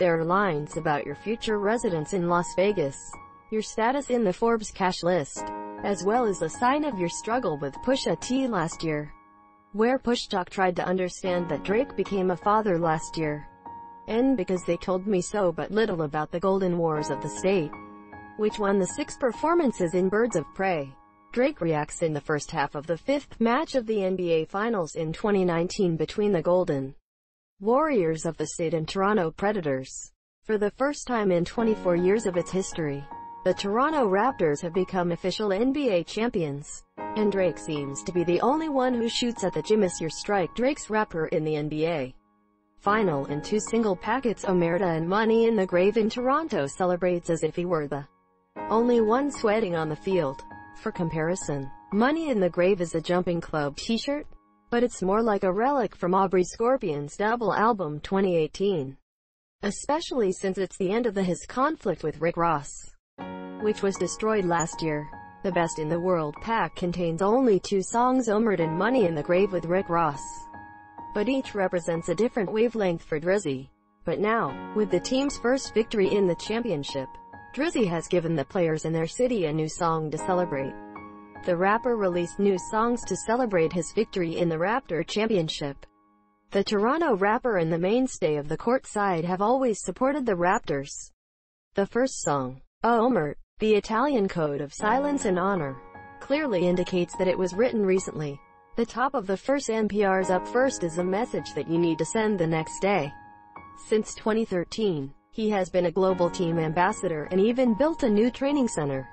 There are lines about your future residence in Las Vegas, your status in the Forbes cash list, as well as a sign of your struggle with Pusha T last year, where Push Talk tried to understand that Drake became a father last year, and because they told me so but little about the Golden Wars of the state, which won the six performances in Birds of Prey. Drake reacts in the first half of the fifth match of the NBA Finals in 2019 between the Golden Warriors of the State and Toronto Predators. For the first time in 24 years of its history, the Toronto Raptors have become official NBA champions. And Drake seems to be the only one who shoots at the gym as your strike Drake's rapper in the NBA. Final in two single packets Omerta and Money in the Grave in Toronto celebrates as if he were the only one sweating on the field. For comparison, Money in the Grave is a Jumping Club t-shirt, but it's more like a relic from Aubrey Scorpion's double album 2018. Especially since it's the end of the his conflict with Rick Ross, which was destroyed last year. The Best in the World pack contains only two songs Omerta and Money in the Grave with Rick Ross. But each represents a different wavelength for Drizzy. But now, with the team's first victory in the championship, Drizzy has given the players in their city a new song to celebrate. The rapper released new songs to celebrate his victory in the Raptor Championship. The Toronto rapper and the mainstay of the court side have always supported the Raptors. The first song, oh Omerta, the Italian Code of Silence and Honor, clearly indicates that it was written recently. The top of the first NPR's Up First is a message that you need to send the next day. Since 2013, he has been a global team ambassador and even built a new training center.